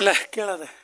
La escala de...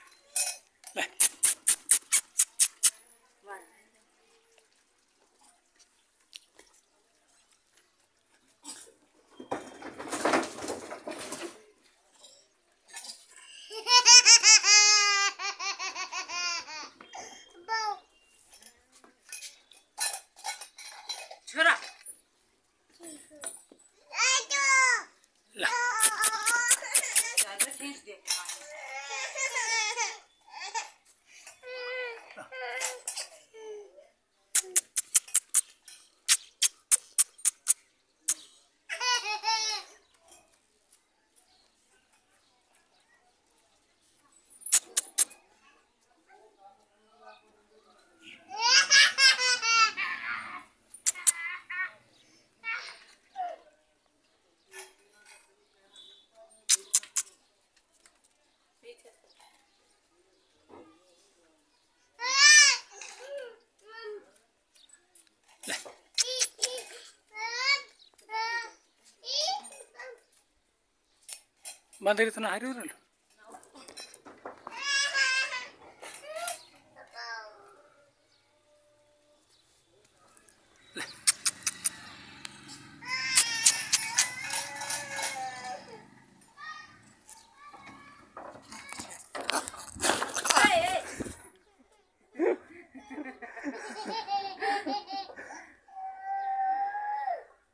ಬಂದಿರ್ತಾನ ಹರಿದ್ರಲ್ಲ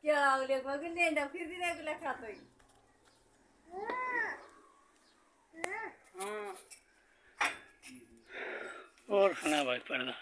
क्या उले बघून लेंडा फिरती नाही तुला खातोय Ay, perdón.